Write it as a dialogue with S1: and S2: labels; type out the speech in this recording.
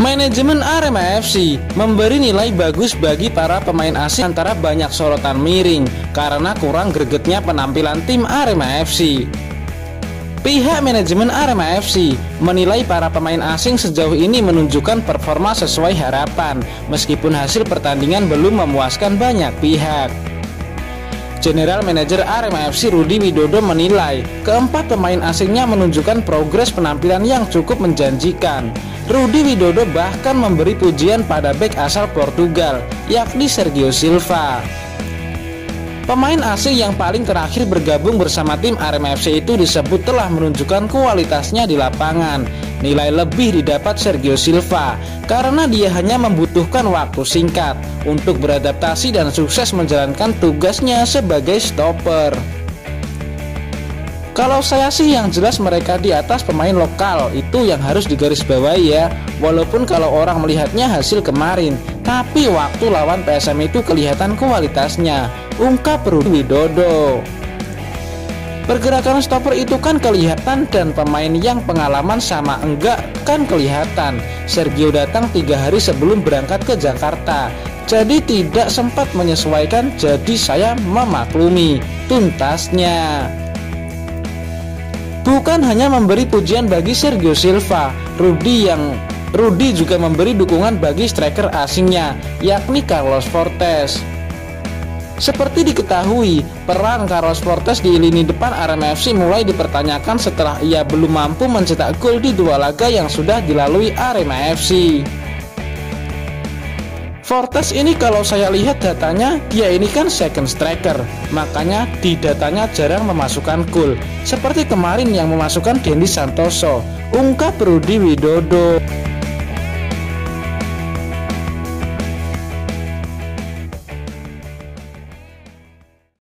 S1: Manajemen Arema FC memberi nilai bagus bagi para pemain asing antara banyak sorotan miring karena kurang gregetnya penampilan tim Arema FC. Pihak manajemen Arema FC menilai para pemain asing sejauh ini menunjukkan performa sesuai harapan meskipun hasil pertandingan belum memuaskan banyak pihak. General Manager Arema FC Rudi Widodo menilai keempat pemain asingnya menunjukkan progres penampilan yang cukup menjanjikan. Rudi Widodo bahkan memberi pujian pada bek asal Portugal, yakni Sergio Silva. Pemain asing yang paling terakhir bergabung bersama tim Arema FC itu disebut telah menunjukkan kualitasnya di lapangan. Nilai lebih didapat Sergio Silva karena dia hanya membutuhkan waktu singkat untuk beradaptasi dan sukses menjalankan tugasnya sebagai stopper. Kalau saya sih yang jelas mereka di atas pemain lokal itu yang harus digarisbawahi ya. Walaupun kalau orang melihatnya hasil kemarin Tapi waktu lawan PSM itu kelihatan kualitasnya. Ungkap Rudi Widodo. Pergerakan stopper itu kan kelihatan dan pemain yang pengalaman sama enggak kan kelihatan. Sergio datang tiga hari sebelum berangkat ke Jakarta. Jadi tidak sempat menyesuaikan jadi saya memaklumi tuntasnya Bukan hanya memberi pujian bagi Sergio Silva, Rudi yang Rudi juga memberi dukungan bagi striker asingnya, yakni Carlos Fortes. Seperti diketahui, peran Carlos Fortes di lini depan Arema FC mulai dipertanyakan setelah ia belum mampu mencetak gol di dua laga yang sudah dilalui Arema FC. Fortes ini kalau saya lihat datanya dia ini kan second striker. Makanya di datanya jarang memasukkan gol. Seperti kemarin yang memasukkan Dendi Santoso. Ungkap Rudi Widodo